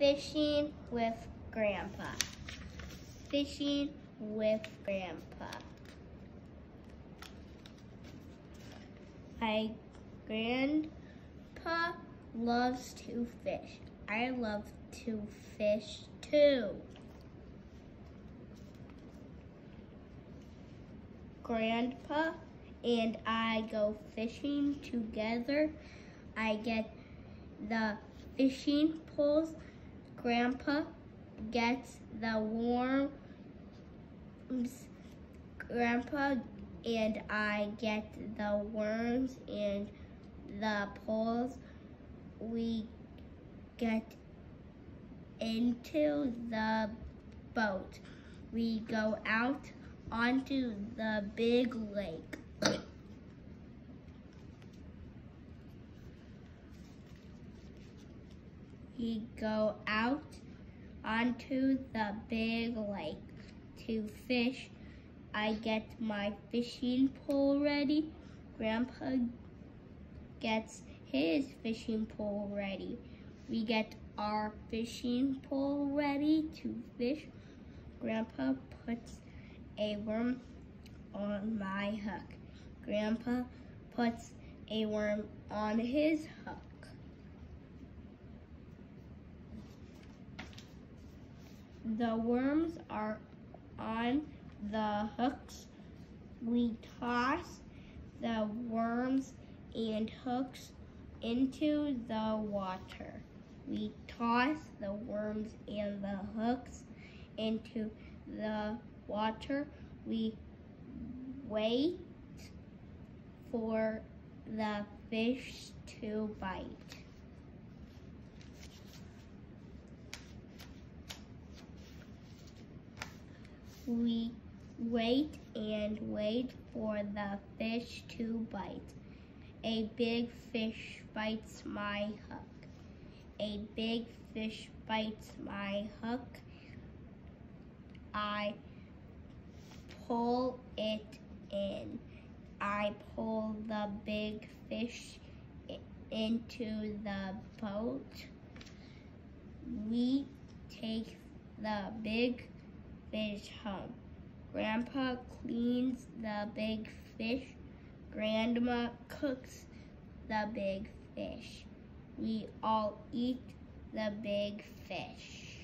Fishing with Grandpa. Fishing with Grandpa. My grandpa loves to fish. I love to fish too. Grandpa and I go fishing together. I get the fishing poles. Grandpa gets the worms. Grandpa and I get the worms and the poles. We get into the boat. We go out onto the big lake. We go out onto the big lake to fish. I get my fishing pole ready. Grandpa gets his fishing pole ready. We get our fishing pole ready to fish. Grandpa puts a worm on my hook. Grandpa puts a worm on his hook. The worms are on the hooks. We toss the worms and hooks into the water. We toss the worms and the hooks into the water. We wait for the fish to bite. We wait and wait for the fish to bite. A big fish bites my hook. A big fish bites my hook. I pull it in. I pull the big fish into the boat. We take the big fish home. Grandpa cleans the big fish. Grandma cooks the big fish. We all eat the big fish.